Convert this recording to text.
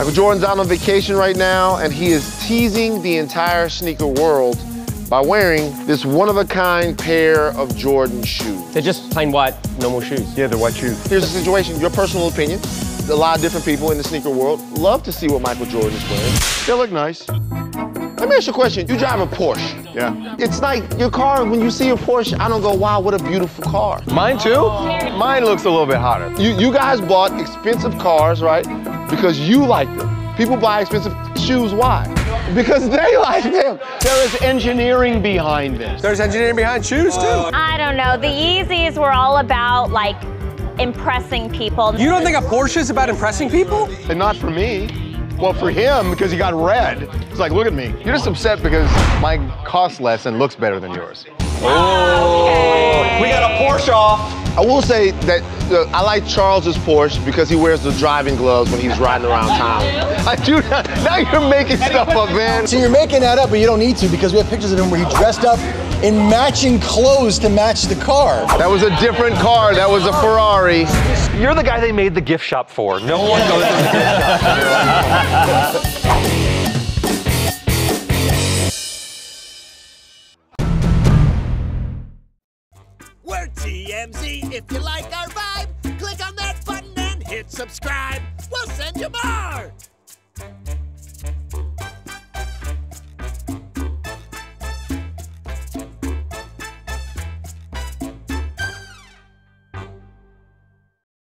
Michael Jordan's out on vacation right now, and he is teasing the entire sneaker world by wearing this one-of-a-kind pair of Jordan shoes. They're just plain white, normal shoes. Yeah, they're white shoes. Here's the situation, your personal opinion. A lot of different people in the sneaker world love to see what Michael Jordan is wearing. They look nice. Let me ask you a question. You drive a Porsche. Yeah. It's like your car, when you see a Porsche, I don't go, wow, what a beautiful car. Mine too? Mine looks a little bit hotter. You, you guys bought expensive cars, right? Because you like them. People buy expensive shoes, why? Because they like them. There is engineering behind this. There's engineering behind shoes too. I don't know. The Yeezys were all about like impressing people. You don't think a Porsche is about impressing people? And not for me. Well, for him, because he got red. It's like, look at me. You're just upset because mine costs less and looks better than yours. Oh, We got a Porsche off. I will say that uh, I like Charles's Porsche because he wears the driving gloves when he's riding around town. I do. Now you're making stuff up, man. So you're making that up, but you don't need to because we have pictures of him where he dressed up in matching clothes to match the car. That was a different car. That was a Ferrari. You're the guy they made the gift shop for. No one goes to the gift shop. TMZ. If you like our vibe, click on that button and hit subscribe. We'll send you more.